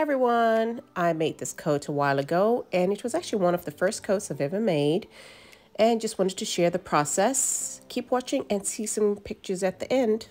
Hi everyone, I made this coat a while ago and it was actually one of the first coats I've ever made and just wanted to share the process. Keep watching and see some pictures at the end.